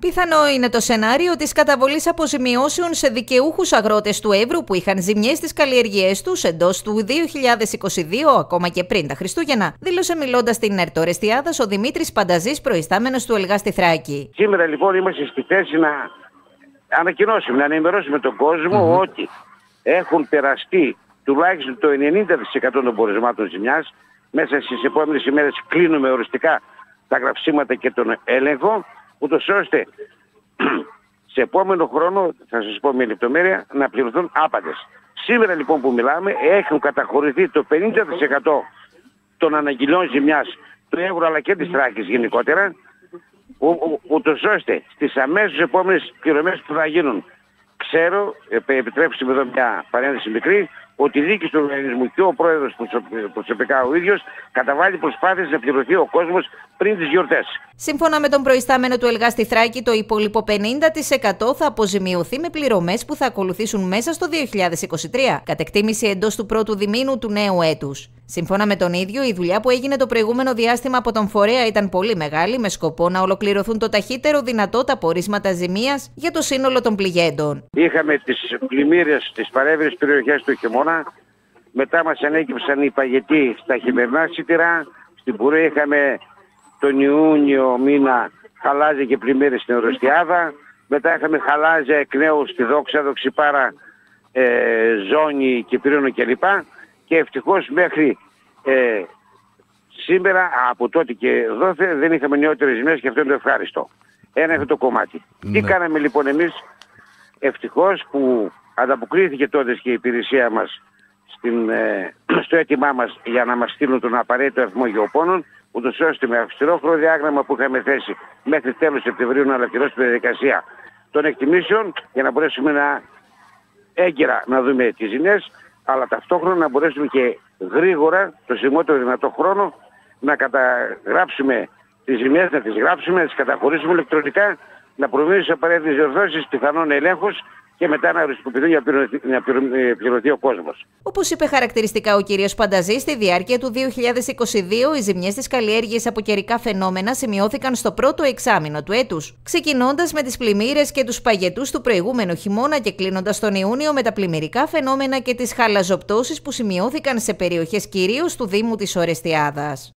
Πιθανό είναι το σενάριο της καταβολής αποζημιώσεων σε δικαιούχους αγρότες του Εύρου που είχαν ζημιές στις καλλιεργίες τους εντός του 2022, ακόμα και πριν τα Χριστούγεννα, δήλωσε μιλώντας στην Ερτορεστιάδα ο Δημήτρης Πανταζής, προϊστάμενος του Ελγά στη Θράκη. Σήμερα λοιπόν είμαστε στη θέση να ανακοινώσουμε, να ενημερώσουμε τον κόσμο ότι έχουν περαστεί τουλάχιστον το 90% των πορισμάτων ζημιάς. Μέσα στις επόμενες ημέρες κλείνουμε οριστικά τα γραψίματα και τον έλεγχο ούτως ώστε σε επόμενο χρόνο, θα σας πω με λεπτομέρεια, να πληρωθούν άπαντες. Σήμερα λοιπόν που μιλάμε έχουν καταχωρηθεί το 50% των αναγγελιών ζημιάς του Εύρου αλλά και της Τράκης γενικότερα, ούτως ώστε στις αμέσως επόμενες πληρωμές που θα γίνουν. Ξέρω, επιτρέψτε με εδώ μια παρένθεση μικρή, ότι η δίκη του οργανισμού και ο πρόεδρος προσωπικά ο ίδιος καταβάλει προσπάθειες να πληρωθεί ο κόσμος πριν τις γιορτές. Σύμφωνα με τον προϊστάμενο του Ελγά στη Θράκη, το υπόλοιπο 50% θα αποζημιωθεί με πληρωμές που θα ακολουθήσουν μέσα στο 2023, κατ' εκτίμηση εντός του πρώτου διμήνου του νέου έτους. Σύμφωνα με τον ίδιο, η δουλειά που έγινε το προηγούμενο διάστημα από τον φορέα ήταν πολύ μεγάλη, με σκοπό να ολοκληρωθούν το ταχύτερο δυνατό τα πορίσματα ζημίας για το σύνολο των πληγέντων. Είχαμε τις πλημμύρες στι παρέβρε περιοχές του χειμώνα. Μετά μας ανέκυψαν οι παγετοί στα χειμερινά σιτηρά. Στην πορεία είχαμε τον Ιούνιο μήνα χαλάζε και πλημμύρε στην Ορεστιάδα. Μετά είχαμε χαλάζε εκ νέου στη Δόξα, Δοξιπάρα, ε, Ζώνη και Πυρήνο κλπ και ευτυχώς μέχρι ε, σήμερα από τότε και δόθε δεν είχαμε νεότερες ζημιές και αυτό είναι το ευχάριστο. Ένα αυτό το κομμάτι. Τι ναι. κάναμε λοιπόν εμείς; Ευτυχώς που ανταποκρίθηκε τότε και η υπηρεσία μας στην, ε, στο έτοιμά μας για να μας στείλουν τον απαραίτητο αριθμό γεωπόνων ούτως ώστε με αυστηρό χρονοδιάγραμμα που είχαμε θέσει μέχρι τέλος Σεπτεμβρίου να ολοκληρώσει τη διαδικασία των εκτιμήσεων για να μπορέσουμε να έγκαιρα να δούμε τις ζημιές αλλά ταυτόχρονα να μπορέσουμε και γρήγορα, το σημότερο δυνατό χρόνο, να καταγράψουμε τις ζημιές, να τις γράψουμε, να τις καταχωρήσουμε ηλεκτρονικά, να προβούμε σε απαραίτητες διορθώσεις, πιθανόν ελέγχους και μετά να χρησιμοποιηθούν για να πληρωθεί ο κόσμος. Όπως είπε χαρακτηριστικά ο κύριος Πανταζή, στη διάρκεια του 2022 οι ζημιές της καλλιέργειας από καιρικά φαινόμενα σημειώθηκαν στο πρώτο εξάμεινο του έτους, ξεκινώντας με τις πλημμύρες και τους παγετούς του προηγούμενου χειμώνα και κλείνοντας τον Ιούνιο με τα πλημμυρικά φαινόμενα και τις χαλαζοπτώσεις που σημειώθηκαν σε περιοχές κυρίως του Δήμου της Ορεστιάδας.